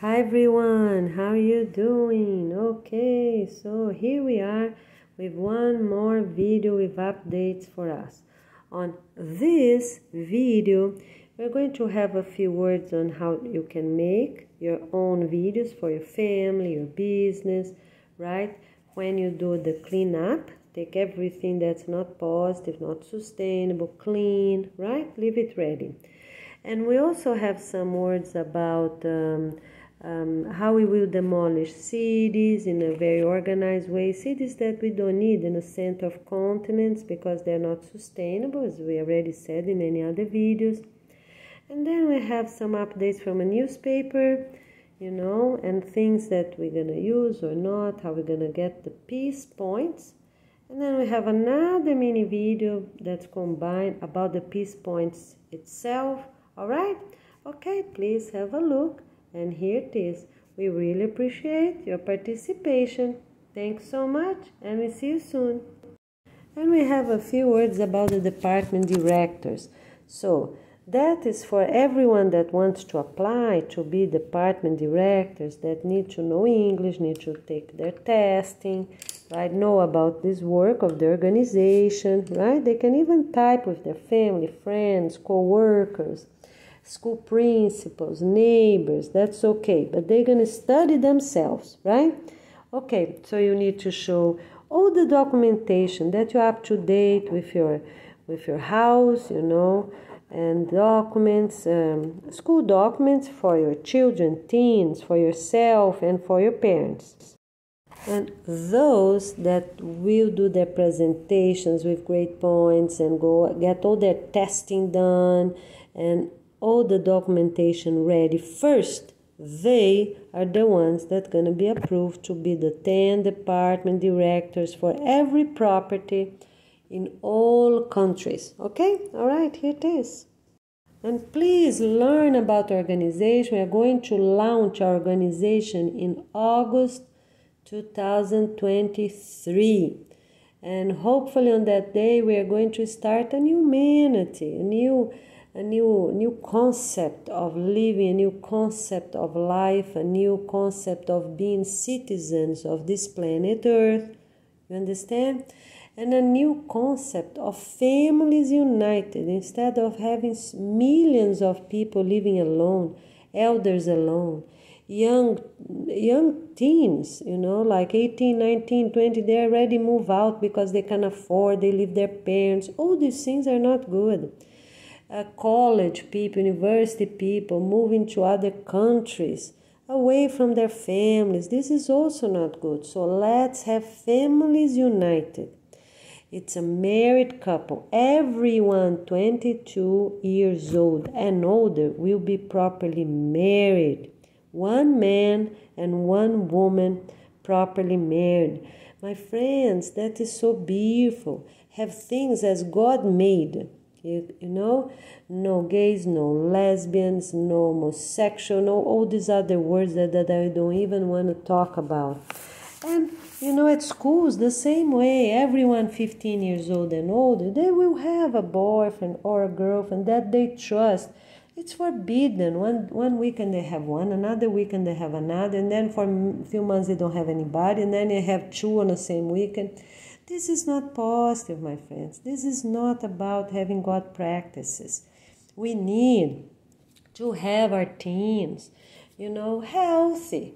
Hi everyone, how are you doing? Okay, so here we are with one more video with updates for us. On this video, we're going to have a few words on how you can make your own videos for your family, your business, right? When you do the cleanup, take everything that's not positive, not sustainable, clean, right? Leave it ready. And we also have some words about um, um, how we will demolish cities in a very organized way. Cities that we don't need in the center of continents because they're not sustainable, as we already said in many other videos. And then we have some updates from a newspaper, you know, and things that we're gonna use or not, how we're gonna get the peace points. And then we have another mini video that's combined about the peace points itself all right? Okay, please have a look. And here it is. We really appreciate your participation. Thanks so much, and we see you soon. And we have a few words about the department directors. So, that is for everyone that wants to apply to be department directors that need to know English, need to take their testing, right? Know about this work of the organization, right? They can even type with their family, friends, co-workers, school principals, neighbors, that's okay, but they're going to study themselves, right? Okay, so you need to show all the documentation that you're up to date with your with your house, you know, and documents, um, school documents for your children, teens, for yourself, and for your parents. And those that will do their presentations with great points and go get all their testing done and all the documentation ready first, they are the ones that going to be approved to be the 10 department directors for every property in all countries. Okay? All right, here it is. And please learn about organization. We are going to launch our organization in August 2023. And hopefully on that day we are going to start a new humanity, a new a new new concept of living, a new concept of life, a new concept of being citizens of this planet Earth. You understand? And a new concept of families united instead of having millions of people living alone, elders alone, young young teens, you know, like 18, 19, 20, they already move out because they can afford, they leave their parents. All these things are not good uh, college people, university people moving to other countries away from their families. This is also not good. So let's have families united. It's a married couple. Everyone 22 years old and older will be properly married. One man and one woman properly married. My friends, that is so beautiful. Have things as God made. You, you know, no gays, no lesbians, no homosexual, no all these other words that, that I don't even want to talk about. And you know, at schools, the same way, everyone 15 years old and older, they will have a boyfriend or a girlfriend that they trust. It's forbidden. One one weekend they have one, another weekend they have another, and then for a few months they don't have anybody, and then they have two on the same weekend. This is not positive, my friends. This is not about having God practices. We need to have our teens, you know, healthy,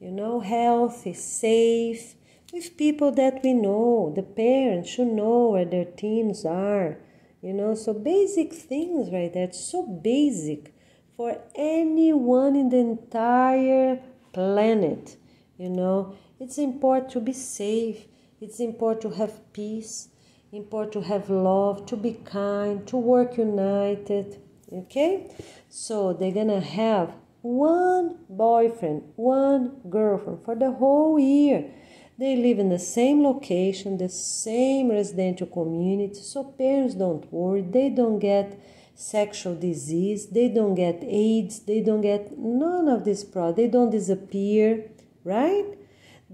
you know, healthy, safe, with people that we know. The parents should know where their teens are, you know. So basic things right there. So basic for anyone in the entire planet, you know. It's important to be safe it's important to have peace, important to have love, to be kind, to work united. Okay? So they're gonna have one boyfriend, one girlfriend for the whole year. They live in the same location, the same residential community, so parents don't worry, they don't get sexual disease, they don't get AIDS, they don't get none of this problem, they don't disappear, right?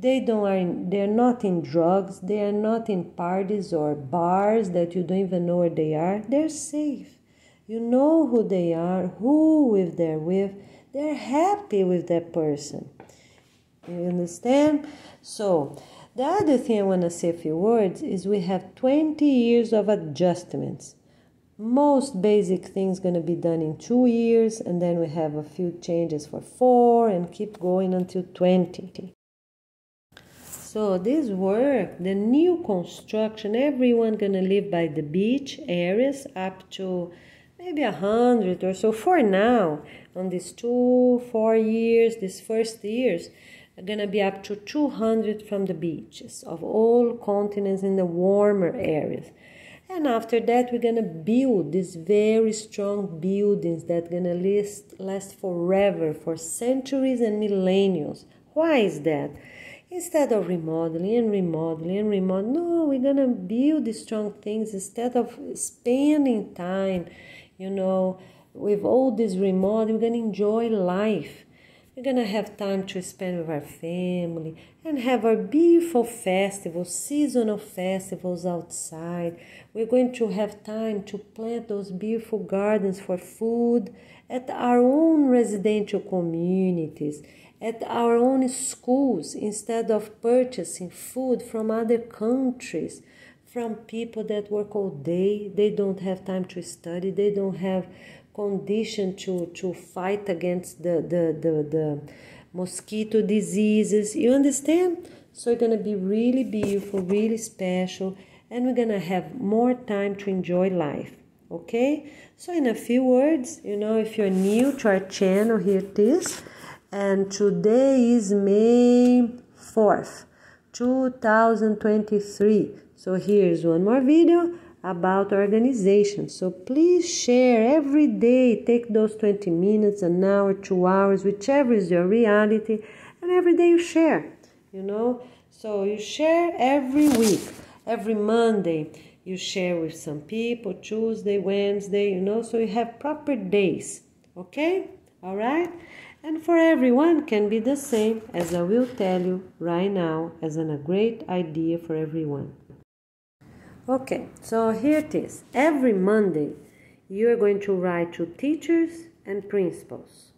They don't are in, they're not in drugs, they are not in parties or bars that you don't even know where they are. They're safe. You know who they are, who with they're with. they're happy with that person. You understand? So, the other thing I want to say a few words is we have 20 years of adjustments. Most basic things going to be done in two years, and then we have a few changes for four, and keep going until 20. So this work, the new construction, everyone gonna live by the beach areas up to maybe a hundred or so for now. On these two, four years, these first years, are gonna be up to 200 from the beaches of all continents in the warmer areas. And after that, we're gonna build these very strong buildings that gonna last, last forever, for centuries and millennia. Why is that? Instead of remodeling and remodeling and remodeling, no, we're gonna build strong things instead of spending time, you know, with all this remodeling, we're gonna enjoy life. We're gonna have time to spend with our family and have our beautiful festivals, seasonal festivals outside. We're going to have time to plant those beautiful gardens for food at our own residential communities at our own schools instead of purchasing food from other countries, from people that work all day. They don't have time to study, they don't have condition to, to fight against the, the, the, the mosquito diseases. You understand? So it's gonna be really beautiful, really special, and we're gonna have more time to enjoy life. Okay? So in a few words, you know, if you're new to our channel, here it is and today is May 4th, 2023. So here's one more video about organization. So please share every day. Take those 20 minutes, an hour, two hours, whichever is your reality, and every day you share. You know, so you share every week, every Monday. You share with some people, Tuesday, Wednesday, you know, so you have proper days. Okay? All right? And for everyone can be the same as I will tell you right now as an, a great idea for everyone. Okay, so here it is. Every Monday, you are going to write to teachers and principals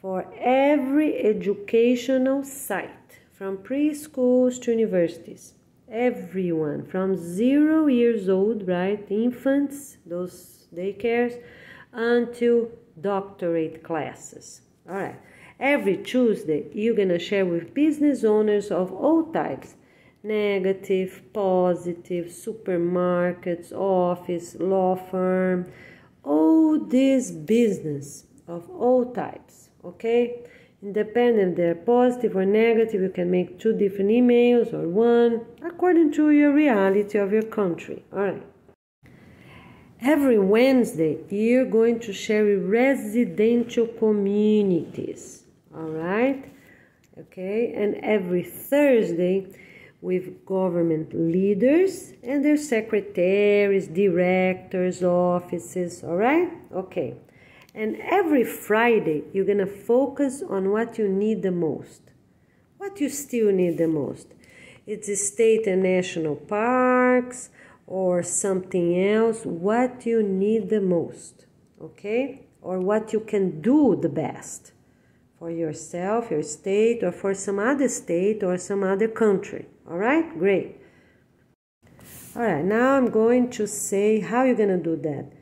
for every educational site from preschools to universities. Everyone from zero years old, right? Infants, those daycares, until doctorate classes. All right. Every Tuesday, you're going to share with business owners of all types negative, positive, supermarkets, office, law firm, all this business of all types. Okay. Independent, they're positive or negative, you can make two different emails or one according to your reality of your country. All right. Every Wednesday, you're going to share residential communities, all right? Okay, and every Thursday with government leaders and their secretaries, directors, offices, all right? Okay, and every Friday, you're gonna focus on what you need the most. What you still need the most. It's the state and national parks or something else, what you need the most, okay? Or what you can do the best for yourself, your state, or for some other state or some other country. All right, great. All right, now I'm going to say how you're going to do that.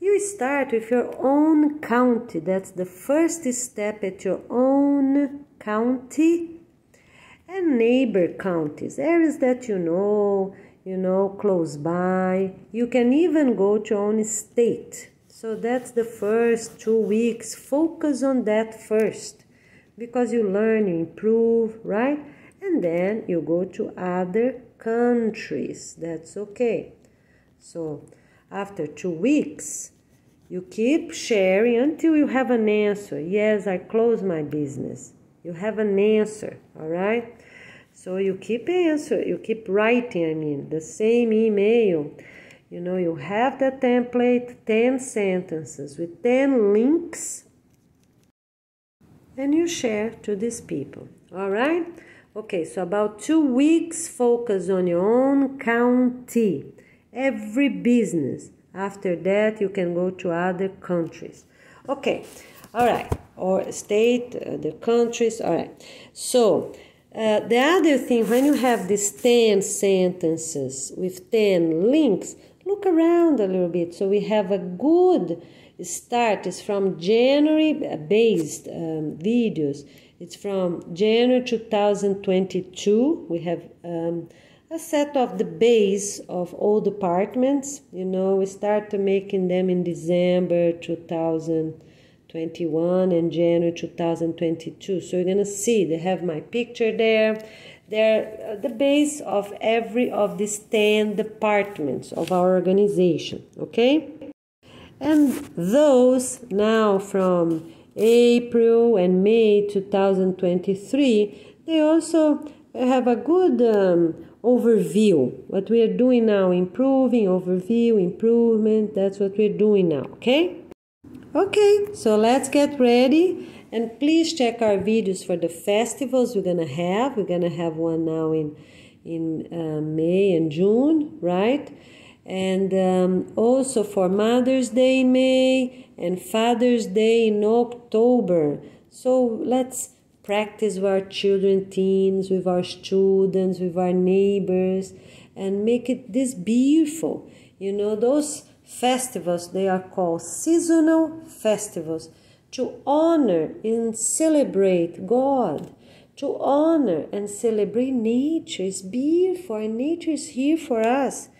You start with your own county. That's the first step at your own county and neighbor counties, areas that you know you know, close by. You can even go to your own state. So that's the first two weeks. Focus on that first because you learn, you improve, right? And then you go to other countries. That's okay. So after two weeks, you keep sharing until you have an answer. Yes, I close my business. You have an answer, all right? So you keep answer, you keep writing, I mean, the same email. You know, you have the template, 10 sentences with 10 links, and you share to these people. All right? Okay, so about two weeks, focus on your own county, every business. After that, you can go to other countries. Okay, All right, or state, uh, the countries. All right. So uh, the other thing, when you have these 10 sentences with 10 links, look around a little bit. So we have a good start. It's from January based um, videos. It's from January 2022. We have um, a set of the base of all departments. You know, we started making them in December 2021 and January 2022. So you're gonna see they have my picture there. They're uh, the base of every of these 10 departments of our organization, okay? And those now from April and May 2023, they also have a good um, overview. What we are doing now, improving, overview, improvement, that's what we're doing now, okay? Okay, so let's get ready and please check our videos for the festivals we're gonna have. We're gonna have one now in, in uh, May and June, right? And um, also for Mother's Day in May and Father's Day in October. So let's practice with our children, teens, with our students, with our neighbors, and make it this beautiful. You know, those festivals, they are called seasonal festivals to honor and celebrate God, to honor and celebrate nature. It's beautiful, and nature is here for us.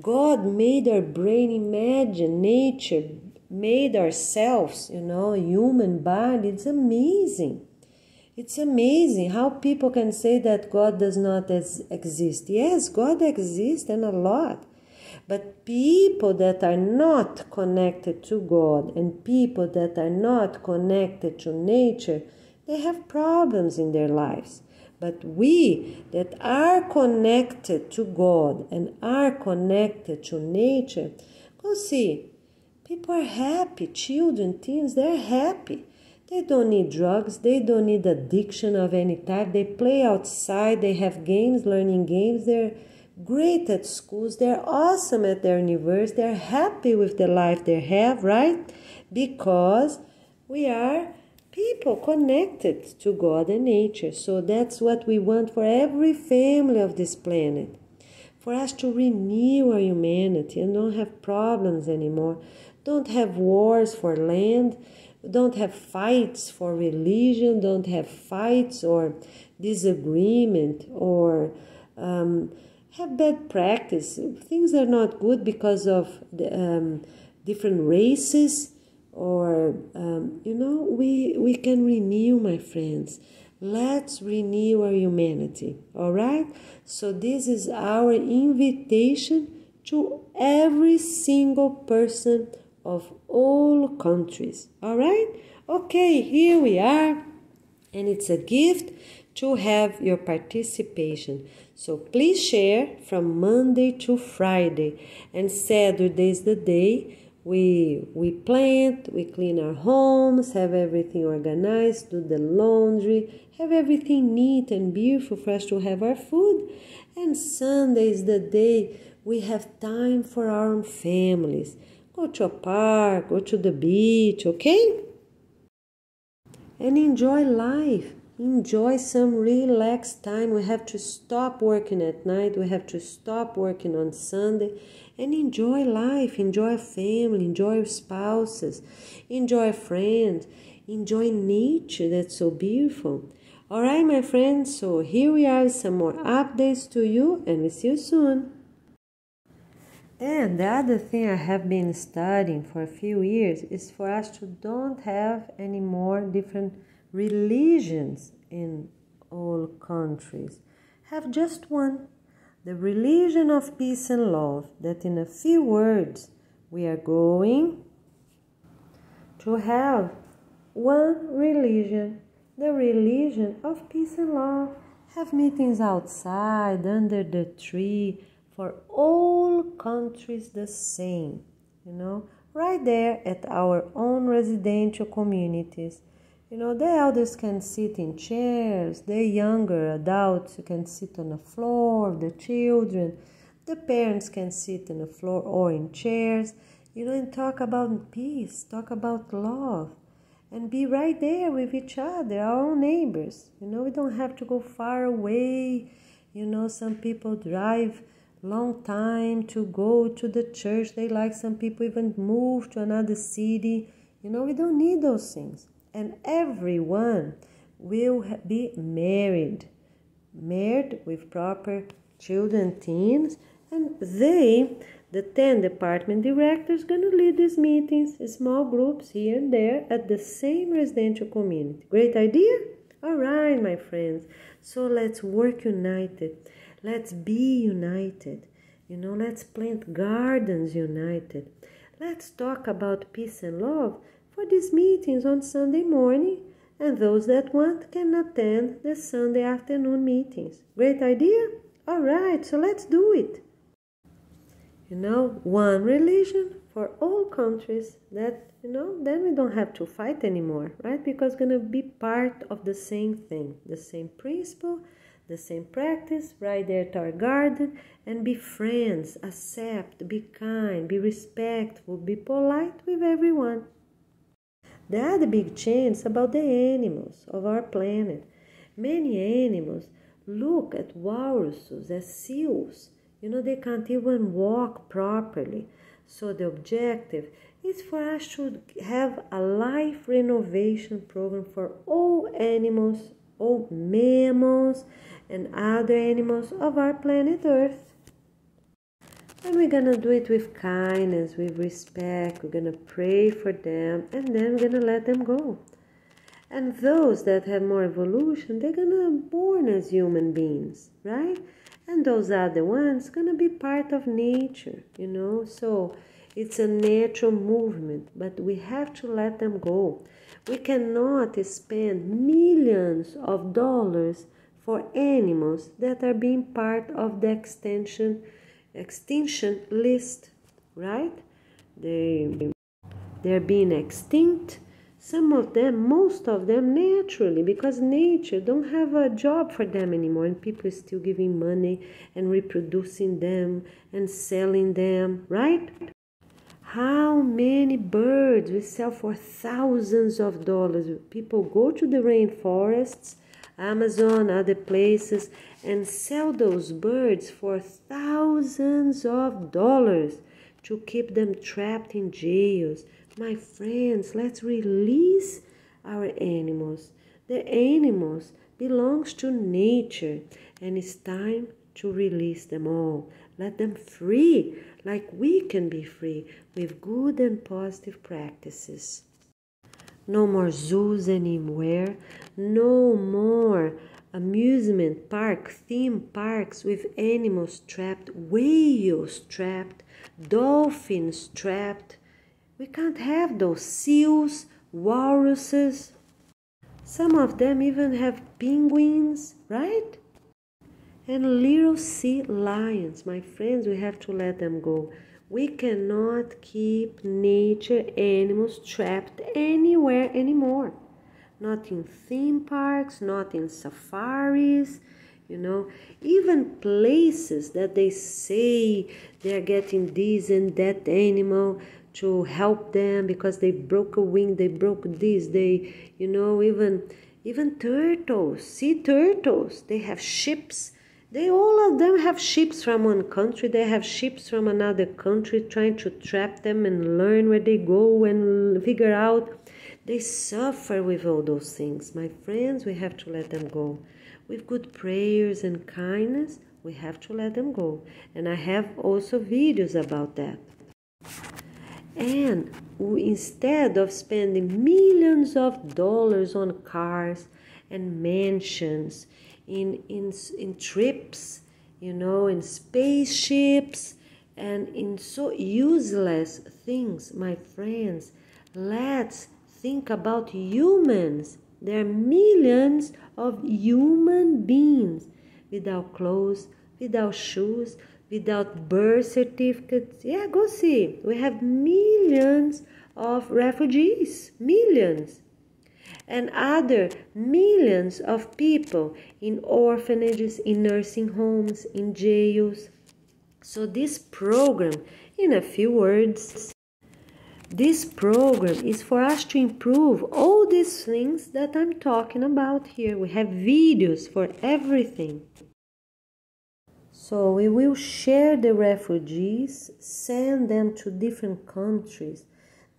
God made our brain imagine nature, made ourselves, you know, human body. It's amazing. It's amazing how people can say that God does not exist. Yes, God exists and a lot. But people that are not connected to God and people that are not connected to nature, they have problems in their lives. But we that are connected to God and are connected to nature, go see. People are happy. Children, teens, they're happy. They don't need drugs. They don't need addiction of any type. They play outside. They have games, learning games. They're great at schools. They're awesome at their university. They're happy with the life they have, right? Because we are people connected to God and nature. So that's what we want for every family of this planet. For us to renew our humanity and don't have problems anymore. Don't have wars for land don't have fights for religion, don't have fights or disagreement or um, have bad practice. Things are not good because of the, um, different races or um, you know we we can renew my friends let's renew our humanity all right so this is our invitation to every single person of all countries. All right? Okay, here we are. And it's a gift to have your participation. So please share from Monday to Friday. And Saturday is the day we we plant, we clean our homes, have everything organized, do the laundry, have everything neat and beautiful for us to have our food. And Sunday is the day we have time for our own families. Go to a park, go to the beach, okay? And enjoy life. Enjoy some relaxed time. We have to stop working at night. We have to stop working on Sunday and enjoy life. Enjoy family. Enjoy spouses. Enjoy friends. Enjoy nature. That's so beautiful. All right, my friends. So here we are. Some more updates to you, and we see you soon. And the other thing I have been studying for a few years is for us to don't have any more different religions in all countries. Have just one, the religion of peace and love, that in a few words we are going to have one religion, the religion of peace and love. Have meetings outside, under the tree, for all countries the same, you know, right there at our own residential communities. You know, the elders can sit in chairs, the younger adults can sit on the floor, the children, the parents can sit on the floor or in chairs, you know, and talk about peace, talk about love. and be right there with each other, our own neighbors. You know, we don't have to go far away. You know, some people drive long time to go to the church. They like some people even move to another city. You know, we don't need those things. And everyone will be married, married with proper children, teens, and they, the 10 department directors, to lead these meetings, small groups here and there at the same residential community. Great idea? All right, my friends. So let's work united. Let's be united. You know, let's plant gardens united. Let's talk about peace and love for these meetings on Sunday morning, and those that want can attend the Sunday afternoon meetings. Great idea? All right, so let's do it. You know, one religion for all countries that, you know, then we don't have to fight anymore, right? Because it's going to be part of the same thing, the same principle, the same practice, right there at our garden, and be friends, accept, be kind, be respectful, be polite with everyone. The other big change about the animals of our planet. Many animals look at walruses as seals. You know, they can't even walk properly. So the objective is for us to have a life renovation program for all animals, all mammals, and other animals of our planet Earth. And we're gonna do it with kindness, with respect. We're gonna pray for them, and then we're gonna let them go. And those that have more evolution, they're gonna born as human beings, right? And those other ones gonna be part of nature, you know. So it's a natural movement, but we have to let them go. We cannot spend millions of dollars for animals that are being part of the extension extinction list, right? They they're being extinct. Some of them, most of them naturally, because nature don't have a job for them anymore, and people are still giving money and reproducing them and selling them, right? How many birds we sell for thousands of dollars? People go to the rainforests Amazon, other places, and sell those birds for thousands of dollars to keep them trapped in jails. My friends, let's release our animals. The animals belongs to nature and it's time to release them all. Let them free like we can be free with good and positive practices no more zoos anywhere, no more amusement park, theme parks with animals trapped, whales trapped, dolphins trapped. We can't have those seals, walruses. Some of them even have penguins, right? And little sea lions. My friends, we have to let them go. We cannot keep nature animals trapped anywhere anymore. Not in theme parks, not in safaris, you know, even places that they say they're getting this and that animal to help them because they broke a wing, they broke this, they, you know, even even turtles, sea turtles, they have ships they all of them have ships from one country, they have ships from another country trying to trap them and learn where they go and figure out. They suffer with all those things. My friends, we have to let them go. With good prayers and kindness, we have to let them go. And I have also videos about that. And instead of spending millions of dollars on cars and mansions in in in trips, you know, in spaceships and in so useless things, my friends. Let's think about humans. There are millions of human beings without clothes, without shoes, without birth certificates. Yeah, go see. We have millions of refugees, millions and other millions of people in orphanages, in nursing homes, in jails. So, this program, in a few words, this program is for us to improve all these things that I'm talking about here. We have videos for everything. So we will share the refugees, send them to different countries,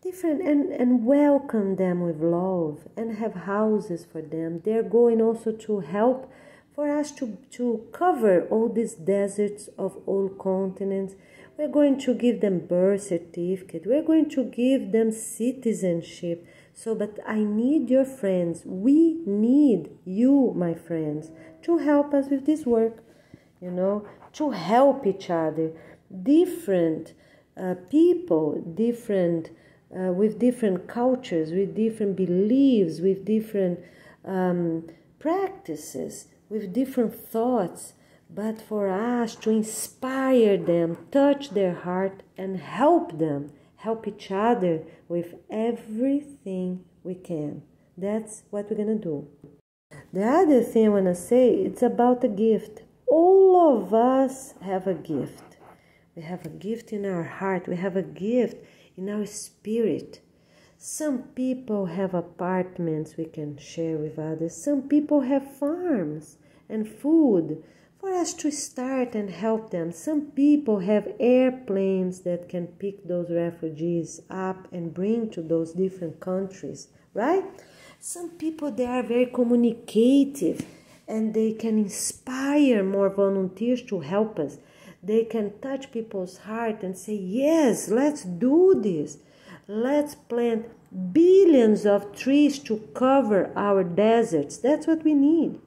different and, and welcome them with love and have houses for them. They're going also to help for us to, to cover all these deserts of all continents. We're going to give them birth certificate. We're going to give them citizenship. So, but I need your friends. We need you, my friends, to help us with this work you know, to help each other. Different uh, people, different uh, with different cultures, with different beliefs, with different um, practices, with different thoughts, but for us to inspire them, touch their heart, and help them, help each other with everything we can. That's what we're gonna do. The other thing I wanna say, it's about a gift all of us have a gift. We have a gift in our heart, we have a gift in our spirit. Some people have apartments we can share with others, some people have farms and food for us to start and help them. Some people have airplanes that can pick those refugees up and bring to those different countries, right? Some people they are very communicative and they can inspire more volunteers to help us. They can touch people's heart and say, Yes, let's do this. Let's plant billions of trees to cover our deserts. That's what we need.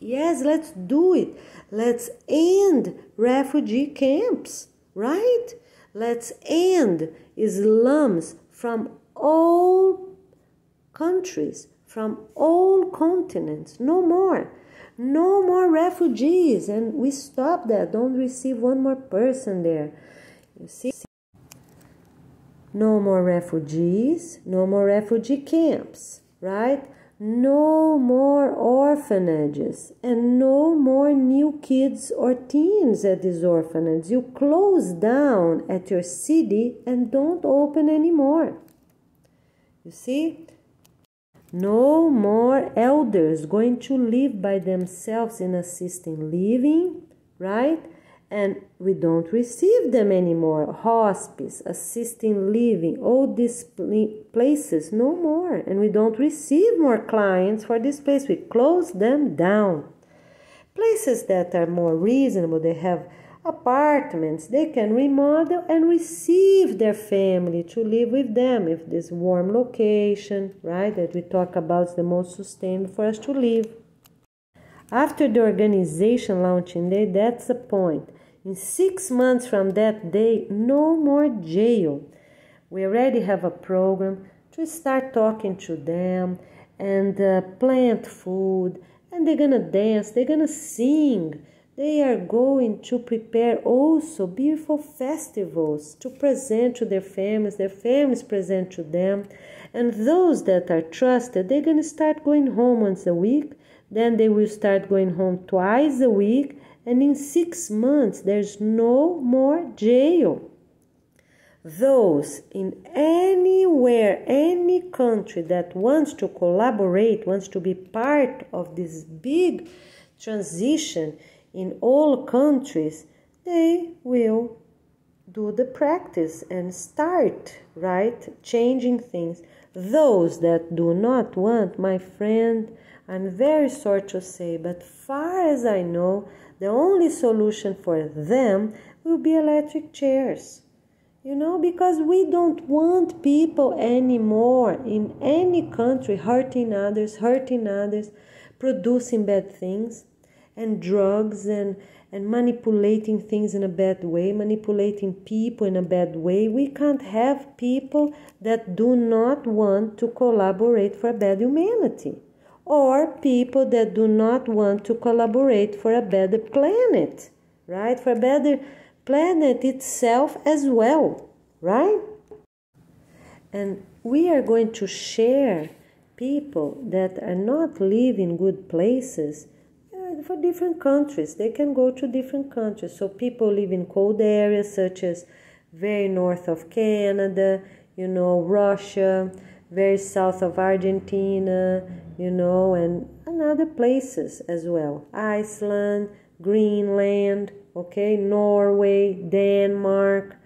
Yes, let's do it. Let's end refugee camps, right? Let's end Islams from all countries, from all continents. No more. No more refugees, and we stop that. Don't receive one more person there. You see? No more refugees, no more refugee camps, right? No more orphanages, and no more new kids or teens at these orphanages. You close down at your city and don't open anymore. You see? No more elders going to live by themselves in assisted living, right? And we don't receive them anymore. Hospice, assisting living, all these places, no more. And we don't receive more clients for this place. We close them down. Places that are more reasonable, they have apartments they can remodel and receive their family to live with them if this warm location right that we talk about is the most sustainable for us to live after the organization launching day that's the point in six months from that day no more jail we already have a program to start talking to them and uh, plant food and they're gonna dance they're gonna sing they are going to prepare also beautiful festivals to present to their families, their families present to them. And those that are trusted, they're going to start going home once a week. Then they will start going home twice a week. And in six months, there's no more jail. Those in anywhere, any country that wants to collaborate, wants to be part of this big transition in all countries, they will do the practice and start, right, changing things. Those that do not want, my friend, I'm very sorry to say, but far as I know, the only solution for them will be electric chairs. You know, because we don't want people anymore in any country hurting others, hurting others, producing bad things and drugs and and manipulating things in a bad way, manipulating people in a bad way. We can't have people that do not want to collaborate for a better humanity or people that do not want to collaborate for a better planet, right? For a better planet itself as well, right? And we are going to share people that are not living good places uh, for different countries. They can go to different countries. So people live in cold areas such as very north of Canada, you know, Russia, very south of Argentina, you know, and, and other places as well. Iceland, Greenland, okay, Norway, Denmark,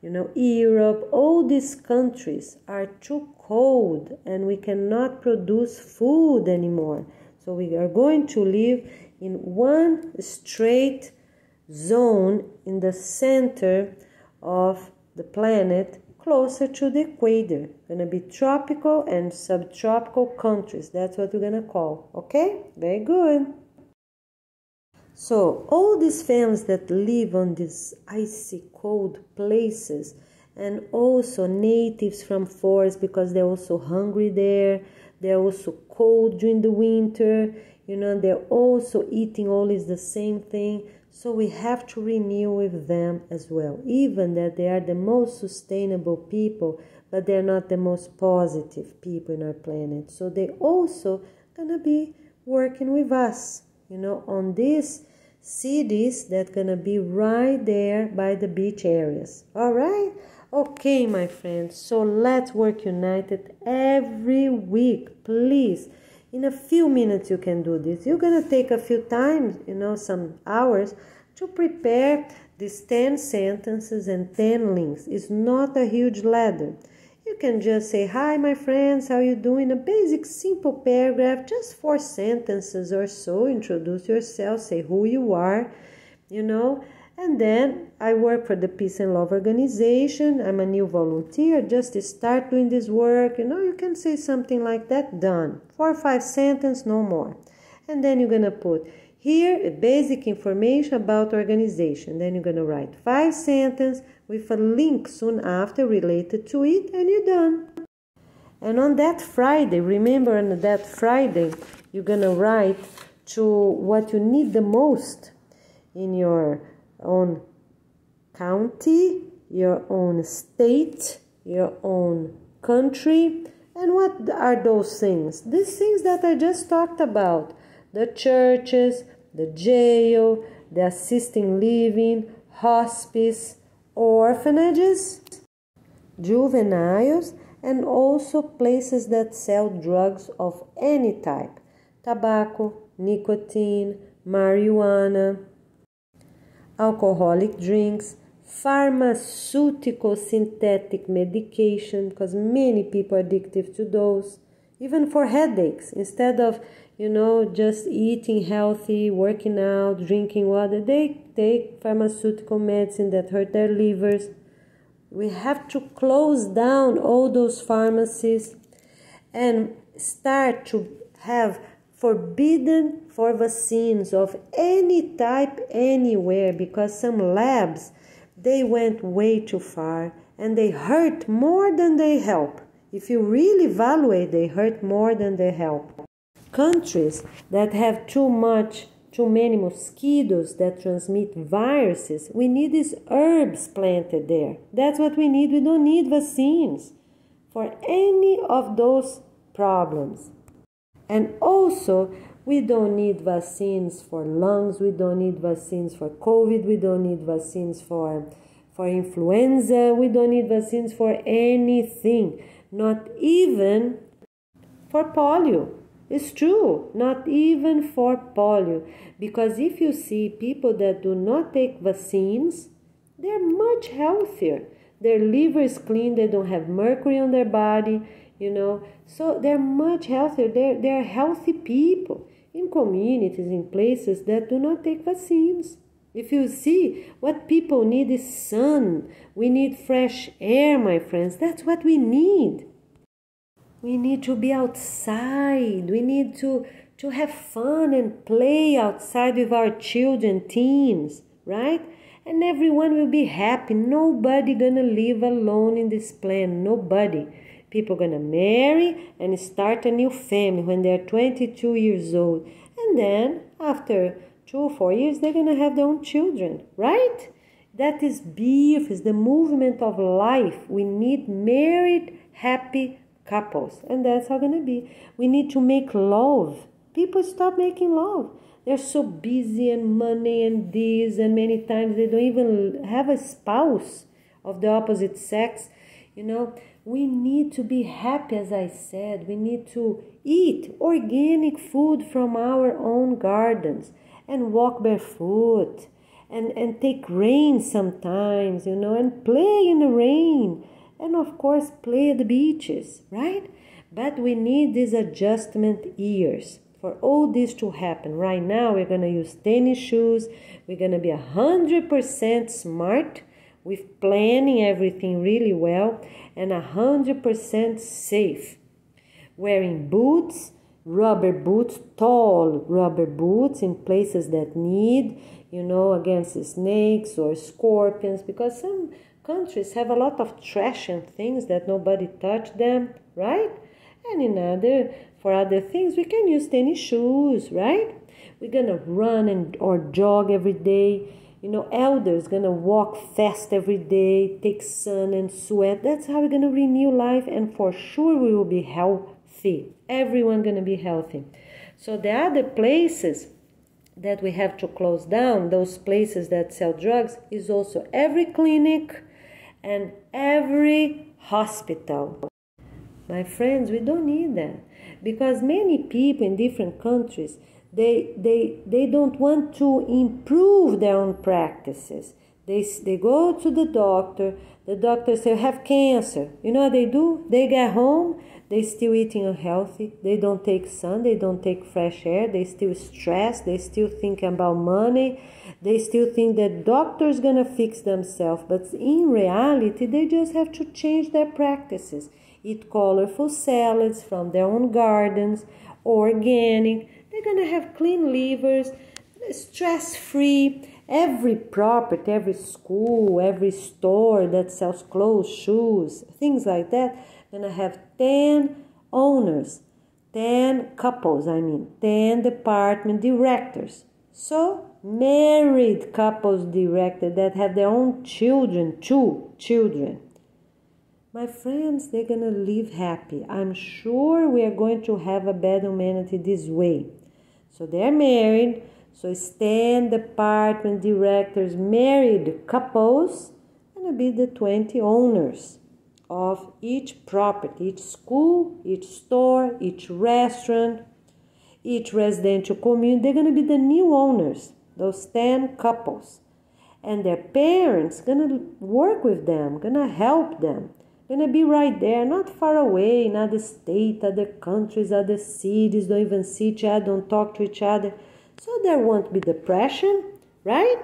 you know, Europe, all these countries are too cold and we cannot produce food anymore. So we are going to live in one straight zone in the center of the planet closer to the equator. Gonna be tropical and subtropical countries. That's what we're gonna call. Okay? Very good. So all these families that live on these icy cold places and also natives from forests because they're also hungry there, they're also cold during the winter, you know, they're also eating always the same thing. So we have to renew with them as well, even that they are the most sustainable people, but they're not the most positive people in our planet. So they also gonna be working with us, you know, on these cities that gonna be right there by the beach areas. All right. Okay, my friends, so let's work united every week, please in a few minutes you can do this. You're going to take a few times you know some hours to prepare these 10 sentences and 10 links. It's not a huge ladder. You can just say hi my friends how you doing? A basic simple paragraph just four sentences or so. Introduce yourself say who you are you know and then I work for the Peace and Love Organization. I'm a new volunteer, just to start doing this work. You know, you can say something like that, done. Four or five sentences, no more. And then you're gonna put here basic information about organization. Then you're gonna write five sentences with a link soon after related to it, and you're done. And on that Friday, remember on that Friday, you're gonna write to what you need the most in your own county, your own state, your own country. And what are those things? These things that I just talked about the churches, the jail, the assisting living, hospice, orphanages, juveniles, and also places that sell drugs of any type tobacco, nicotine, marijuana, alcoholic drinks, pharmaceutical synthetic medication, because many people are addicted to those, even for headaches. Instead of, you know, just eating healthy, working out, drinking water, they take pharmaceutical medicine that hurt their livers. We have to close down all those pharmacies and start to have forbidden for vaccines of any type anywhere because some labs they went way too far and they hurt more than they help. If you really evaluate, they hurt more than they help. Countries that have too much, too many mosquitoes that transmit viruses, we need these herbs planted there. That's what we need. We don't need vaccines for any of those problems. And also, we don't need vaccines for lungs, we don't need vaccines for COVID, we don't need vaccines for, for influenza, we don't need vaccines for anything, not even for polio. It's true, not even for polio. Because if you see people that do not take vaccines, they're much healthier. Their liver is clean, they don't have mercury on their body, you know? So they're much healthier they're, they're healthy people in communities in places that do not take vaccines. If you see what people need is sun we need fresh air my friends. That's what we need. We need to be outside. We need to to have fun and play outside with our children teens right? And everyone will be happy. Nobody gonna live alone in this planet. Nobody People to marry and start a new family when they're 22 years old. And then after two or four years, they're to have their own children, right? That is beautiful, is the movement of life. We need married, happy couples. And that's how to be. We need to make love. People stop making love. They're so busy and money and this, and many times they don't even have a spouse of the opposite sex. You know, We need to be happy, as I said. We need to eat organic food from our own gardens and walk barefoot and, and take rain sometimes, you know, and play in the rain. And of course, play at the beaches, right? But we need these adjustment years for all this to happen. Right now, we're going to use tennis shoes. We're going to be 100% smart with planning everything really well and 100% safe. Wearing boots, rubber boots, tall rubber boots in places that need, you know, against snakes or scorpions because some countries have a lot of trash and things that nobody touch them, right? And in other for other things we can use tennis shoes, right? We're gonna run and or jog every day. You know, elders gonna walk fast every day, take sun and sweat. That's how we're gonna renew life, and for sure we will be healthy. Everyone gonna be healthy. So the other places that we have to close down, those places that sell drugs, is also every clinic and every hospital. My friends, we don't need that because many people in different countries they they they don't want to improve their own practices. They they go to the doctor. The doctor say have cancer. You know what they do? They get home. They still eating unhealthy. They don't take sun. They don't take fresh air. They still stress. They still think about money. They still think that doctor's gonna fix themselves. But in reality, they just have to change their practices eat colorful salads from their own gardens, organic. They're going to have clean livers, stress free. Every property, every school, every store that sells clothes, shoes, things like that, going to have 10 owners, 10 couples, I mean, 10 department directors. So, married couples directors that have their own children, two children my friends, they're to live happy. I'm sure we are going to have a bad humanity this way. So they're married. So stand department directors, married couples, gonna be the 20 owners of each property, each school, each store, each restaurant, each residential community. They're gonna be the new owners, those 10 couples. And their parents gonna work with them, gonna help them gonna be right there, not far away, in other state, other countries, other cities, don't even see each other, don't talk to each other. So there won't be depression, right?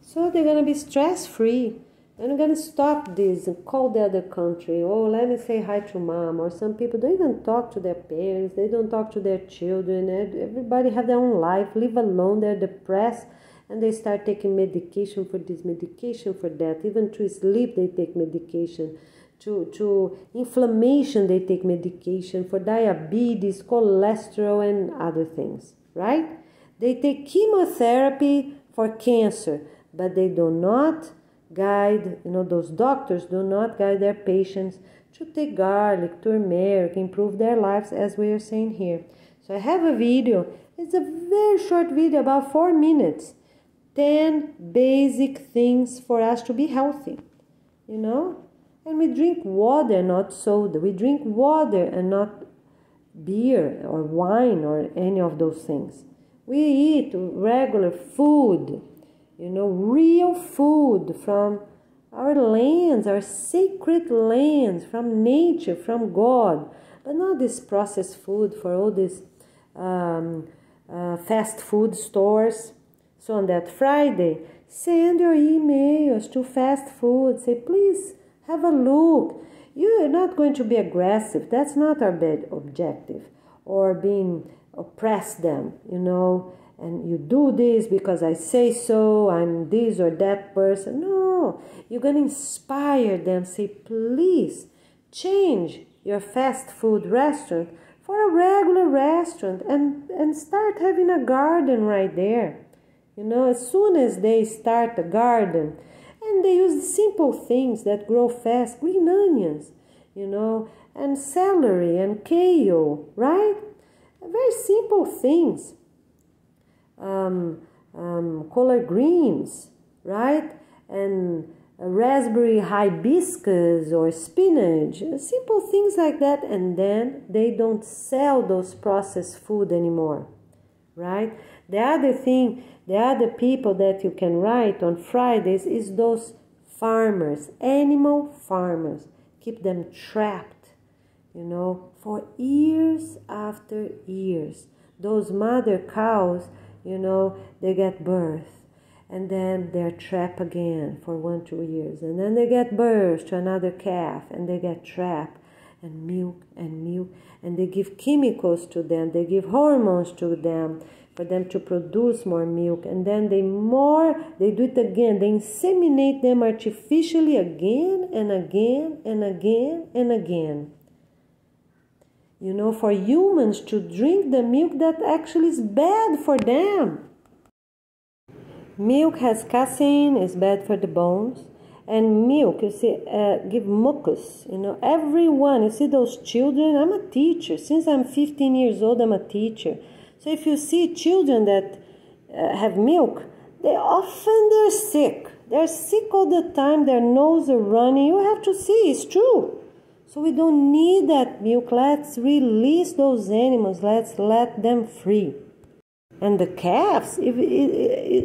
So they're gonna be stress free. I'm gonna stop this and call the other country. Oh, let me say hi to mom. Or some people don't even talk to their parents. They don't talk to their children. Everybody have their own life. Live alone. They're depressed and they start taking medication for this medication for that. Even to sleep they take medication. To, to inflammation they take medication for diabetes cholesterol and other things right? They take chemotherapy for cancer but they do not guide you know those doctors do not guide their patients to take garlic turmeric improve their lives as we are saying here. So i have a video. It's a very short video about four minutes 10 basic things for us to be healthy, you know? And we drink water, not soda. We drink water and not beer or wine or any of those things. We eat regular food, you know, real food from our lands, our sacred lands, from nature, from God, but not this processed food for all these um, uh, fast food stores so on that Friday, send your emails to fast food. Say, please have a look. You're not going to be aggressive. That's not our bad objective. Or being oppress them, you know, and you do this because I say so, I'm this or that person. No, you're going to inspire them. Say, please change your fast food restaurant for a regular restaurant and, and start having a garden right there. You know, as soon as they start a garden, and they use simple things that grow fast, green onions, you know, and celery and kale, right? Very simple things. Um, um, collard greens, right? And raspberry hibiscus or spinach, simple things like that, and then they don't sell those processed food anymore, right? The other thing, the other people that you can write on Fridays is those farmers, animal farmers. Keep them trapped, you know, for years after years. Those mother cows, you know, they get birth and then they're trapped again for one, two years. And then they get birth to another calf and they get trapped and milk and milk. And they give chemicals to them, they give hormones to them for them to produce more milk. And then they more, they do it again. They inseminate them artificially again and again and again and again. You know, for humans to drink the milk that actually is bad for them Milk has casein, is bad for the bones. And milk, you see, uh, give mucus. You know, everyone, you see those children. I'm a teacher. Since I'm 15 years old, I'm a teacher. So if you see children that uh, have milk, they often they're sick. They're sick all the time. Their nose are running. You have to see, it's true. So we don't need that milk. Let's release those animals. Let's let them free. And the calves, if,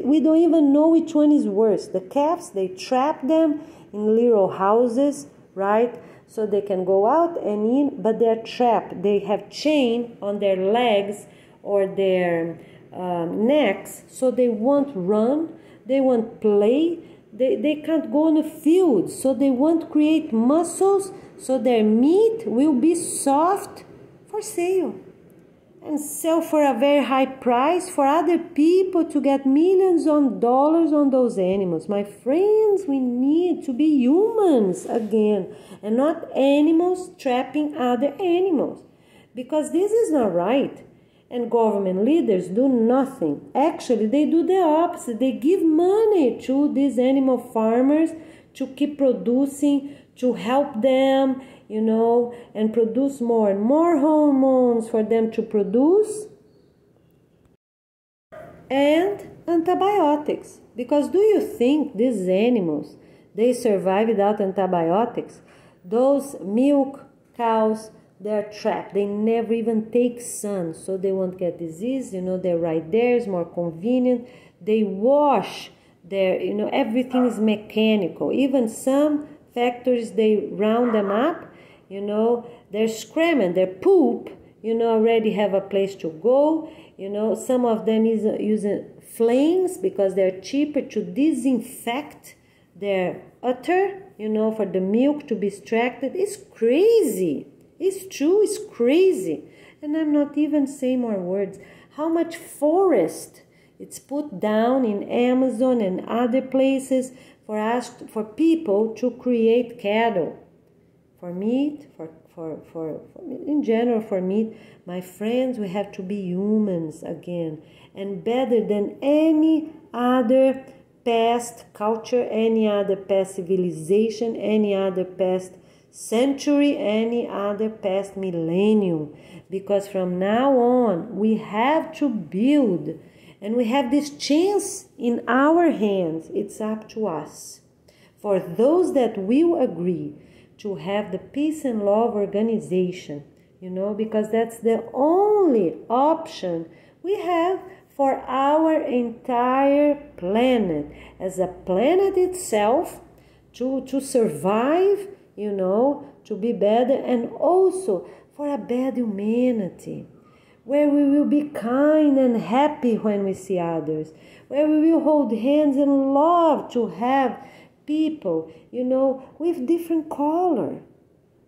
we don't even know which one is worse. The calves, they trap them in little houses, right? So they can go out and in, but they're trapped. They have chain on their legs or their um, necks, so they won't run, they won't play, they, they can't go on the field, so they won't create muscles, so their meat will be soft for sale and sell for a very high price for other people to get millions of dollars on those animals. My friends, we need to be humans again and not animals trapping other animals because this is not right. And government leaders do nothing. Actually, they do the opposite. They give money to these animal farmers to keep producing, to help them you know, and produce more and more hormones for them to produce, and antibiotics. Because do you think these animals they survive without antibiotics? Those milk cows they're trapped. They never even take sun, so they won't get disease. You know, they're right there. It's more convenient. They wash their, you know, everything is mechanical. Even some factories they round them up you know, they're screaming their poop, you know, already have a place to go. You know, some of them is uh, using flames because they're cheaper to disinfect their udder, you know, for the milk to be extracted. It's crazy. It's true, it's crazy. And I'm not even saying more words. How much forest it's put down in Amazon and other places for us for people to create cattle for meat, for, for, for, for, in general, for meat, my friends, we have to be humans again. And better than any other past culture, any other past civilization, any other past century, any other past millennium. Because from now on, we have to build and we have this chance in our hands. It's up to us. For those that will agree to have the peace and love organization, you know, because that's the only option we have for our entire planet as a planet itself to, to survive, you know, to be better, and also for a better humanity where we will be kind and happy when we see others, where we will hold hands and love to have people, you know, with different color,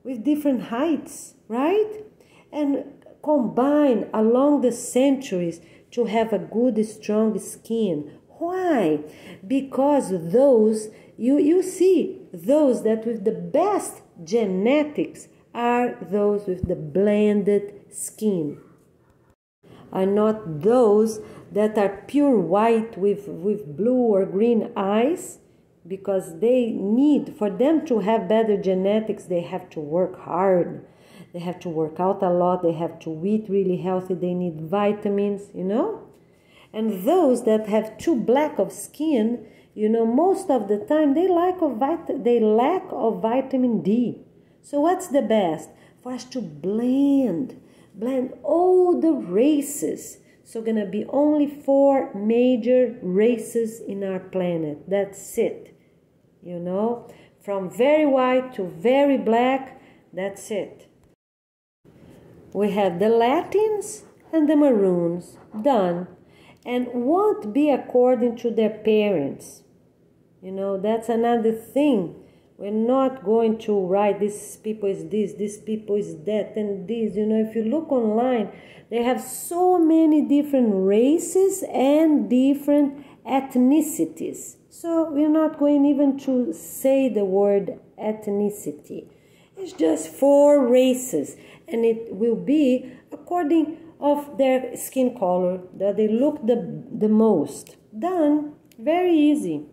with different heights, right? And combine along the centuries to have a good, strong skin. Why? Because those, you, you see, those that with the best genetics are those with the blended skin, are not those that are pure white with, with blue or green eyes because they need for them to have better genetics they have to work hard. They have to work out a lot. They have to eat really healthy. They need vitamins you know? And those that have too black of skin you know, most of the time they lack of vit- they lack of vitamin D. So what's the best? For us to blend, blend all the races. So gonna be only four major races in our planet. That's it. You know, from very white to very black, that's it. We have the Latins and the Maroons. Done. And won't be according to their parents. You know, that's another thing. We're not going to write this people is this, this people is that, and this. You know, if you look online, they have so many different races and different ethnicities. So we're not going even to say the word ethnicity. It's just four races, and it will be according of their skin color that they look the, the most. Done, very easy.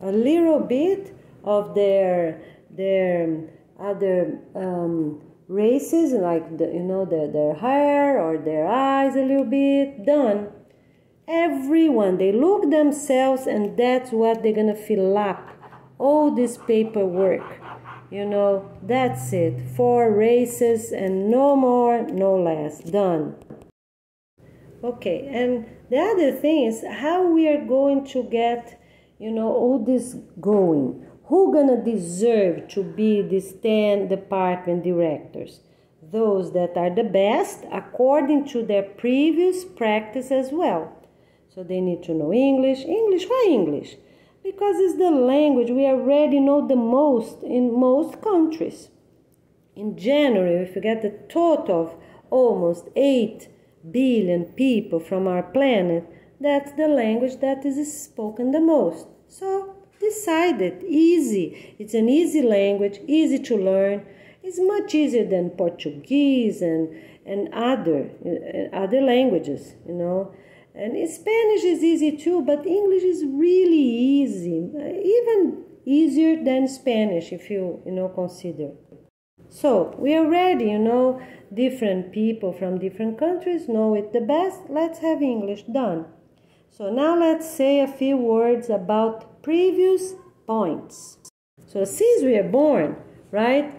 A little bit of their their other um, races, like the, you know the, their hair or their eyes, a little bit. Done. Everyone they look themselves, and that's what they're gonna fill up all this paperwork. You know, that's it. Four races and no more, no less. Done. Okay, and the other thing is how we are going to get, you know, all this going. Who gonna deserve to be these 10 department directors? Those that are the best according to their previous practice as well. So they need to know English. English, why English? Because it's the language we already know the most in most countries. In January, you get the total of almost 8 billion people from our planet, that's the language that is spoken the most. So decide it. Easy. It's an easy language, easy to learn. It's much easier than Portuguese and, and other uh, other languages, you know. And Spanish is easy too, but English is really easy, even easier than Spanish if you you know consider. So we are ready, you know, different people from different countries know it the best. Let's have English done. So now let's say a few words about previous points. So since we are born, right?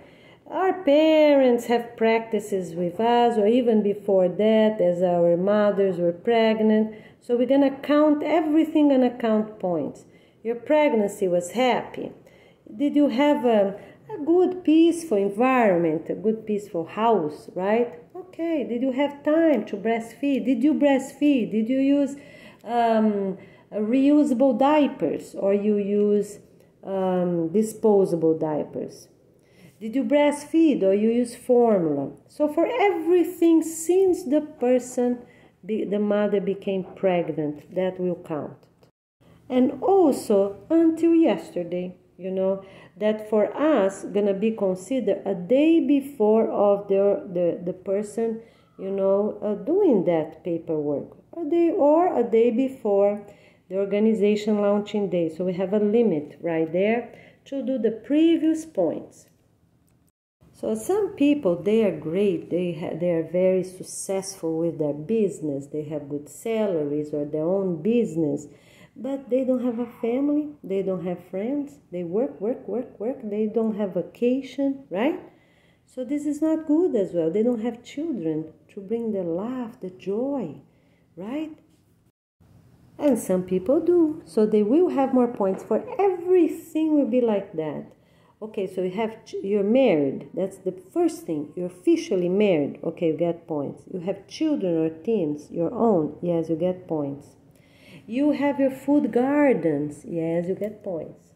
Our parents have practices with us, or even before that, as our mothers were pregnant. So we're gonna count everything, gonna count points. Your pregnancy was happy. Did you have a, a good, peaceful environment, a good, peaceful house, right? Okay. Did you have time to breastfeed? Did you breastfeed? Did you use um, reusable diapers or you use um, disposable diapers? Did you breastfeed or you use formula? So for everything since the person, the mother became pregnant, that will count. And also until yesterday, you know, that for us gonna be considered a day before of the the, the person, you know, uh, doing that paperwork, a day or a day before the organization launching day. So we have a limit right there to do the previous points. So some people they are great. They they are very successful with their business. They have good salaries or their own business, but they don't have a family. They don't have friends. They work, work, work, work. They don't have vacation, right? So this is not good as well. They don't have children to bring the laugh, the joy, right? And some people do. So they will have more points. For everything will be like that. Okay, so you have you're married. That's the first thing. You're officially married. Okay, you get points. You have children or teens, your own. Yes, you get points. You have your food gardens. Yes, you get points.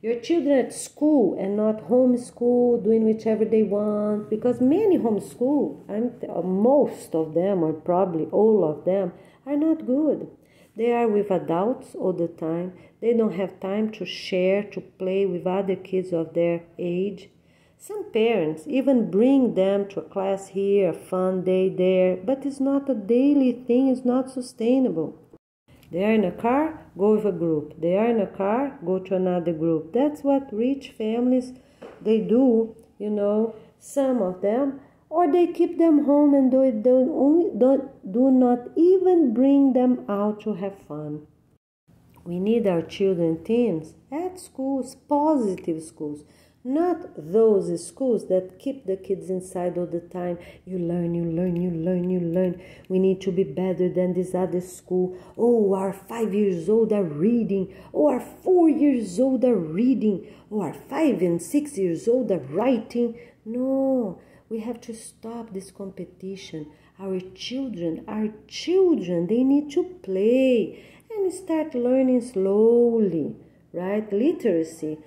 Your children at school and not homeschool, doing whichever they want. Because many homeschool, and uh, most of them, or probably all of them, are not good. They are with adults all the time. They don't have time to share, to play with other kids of their age. Some parents even bring them to a class here, a fun day there, but it's not a daily thing, it's not sustainable. They are in a car, go with a group. They are in a car, go to another group. That's what rich families they do, you know. Some of them or they keep them home and do it don't, only don't do not even bring them out to have fun we need our children teens at schools, positive schools, not those schools that keep the kids inside all the time. You learn, you learn, you learn, you learn. We need to be better than this other school. Oh, our five years old are reading. Oh, our four years old are reading. Oh, our five and six years old are writing. No, we have to stop this competition. Our children, our children, they need to play and start learning slowly, right? Literacy.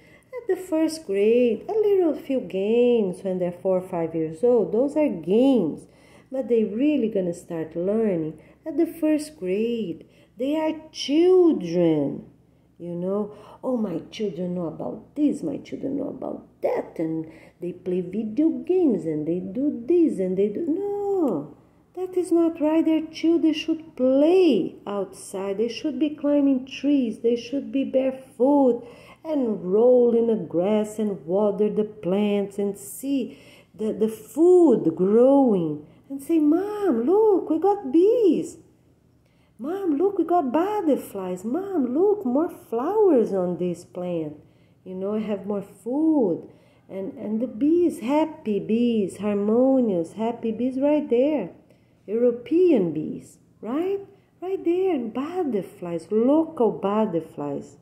The first grade, a little few games when they're four or five years old, those are games. But they really gonna start learning at the first grade. They are children, you know. Oh, my children know about this, my children know about that, and they play video games and they do this and they do. No, that is not right. Their children should play outside. They should be climbing trees. They should be barefoot and roll in the grass and water the plants and see the, the food growing and say, Mom, look, we got bees. Mom, look, we got butterflies. Mom, look, more flowers on this plant. You know, I have more food. And, and the bees, happy bees, harmonious, happy bees right there. European bees, right? Right there, and butterflies, local butterflies.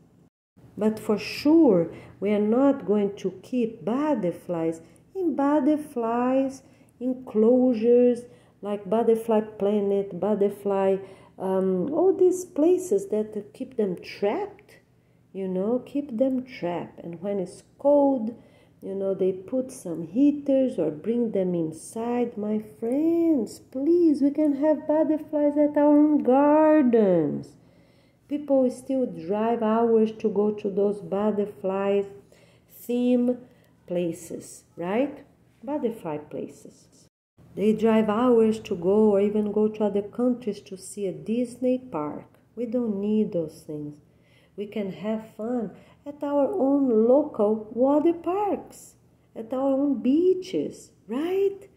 But for sure, we are not going to keep butterflies in butterflies enclosures like Butterfly Planet, Butterfly, um, all these places that keep them trapped, you know, keep them trapped. And when it's cold, you know, they put some heaters or bring them inside. My friends, please, we can have butterflies at our own gardens. People still drive hours to go to those butterfly theme places, right? Butterfly places. They drive hours to go or even go to other countries to see a Disney park. We don't need those things. We can have fun at our own local water parks, at our own beaches, right?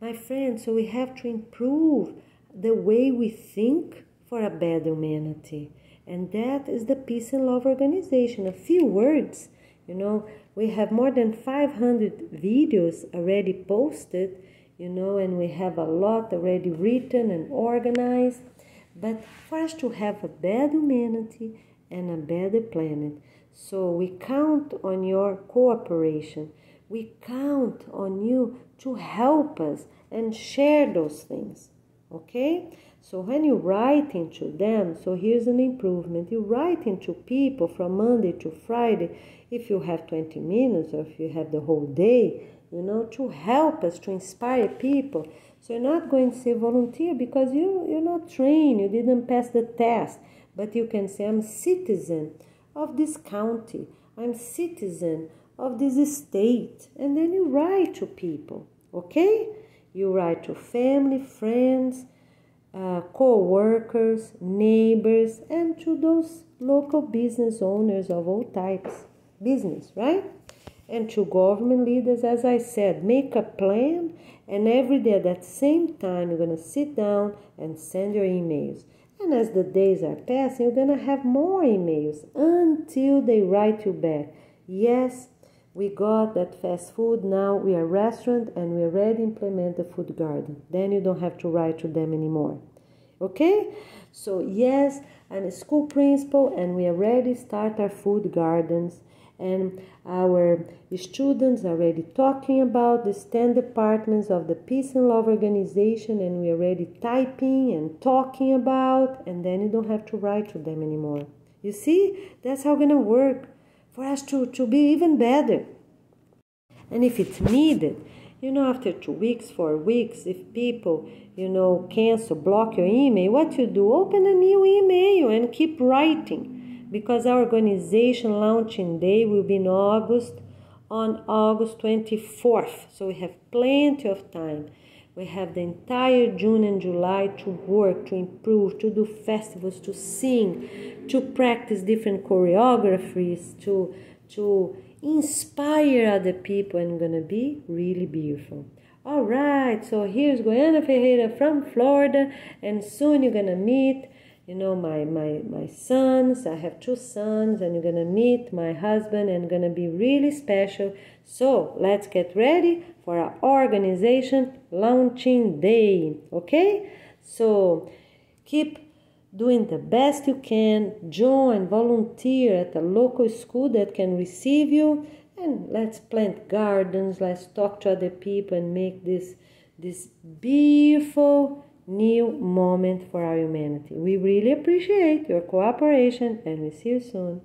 My friends, so we have to improve the way we think for a better humanity. And that is the Peace and Love Organization. A few words, you know, we have more than 500 videos already posted, you know, and we have a lot already written and organized. But for us to have a better humanity and a better planet, so we count on your cooperation. We count on you to help us and share those things. Okay? So when you write into them, so here's an improvement. You write into people from Monday to Friday, if you have 20 minutes or if you have the whole day, you know, to help us, to inspire people. So you're not going to say volunteer because you, you're not trained, you didn't pass the test. But you can say, I'm citizen of this county. I'm citizen of this state. And then you write to people, okay? You write to family, friends, uh, co-workers, neighbors, and to those local business owners of all types. Business, right? And to government leaders, as I said, make a plan and every day at that same time you're going to sit down and send your emails. And as the days are passing, you're going to have more emails until they write you back. Yes, we got that fast food. Now we are restaurant and we already implement the food garden. Then you don't have to write to them anymore. Okay? So yes, I'm a school principal and we already start our food gardens and our students are already talking about the STEM departments of the Peace and Love Organization, and we're already typing and talking about, and then you don't have to write to them anymore. You see, that's how gonna work for us to, to be even better. And if it's needed, you know, after two weeks, four weeks, if people, you know, cancel, block your email, what you do? Open a new email and keep writing because our organization launching day will be in August on August 24th. So we have plenty of time. We have the entire June and July to work, to improve, to do festivals, to sing, to practice different choreographies, to to inspire other people and gonna be really beautiful. All right, so here's Goiana Ferreira from Florida, and soon you're gonna meet you know, my, my, my sons. I have two sons, and you're gonna meet my husband, and gonna be really special. So let's get ready for our organization launching day, okay? So keep doing the best you can. Join, volunteer at a local school that can receive you, and let's plant gardens. Let's talk to other people and make this this beautiful new moment for our humanity. We really appreciate your cooperation and we see you soon.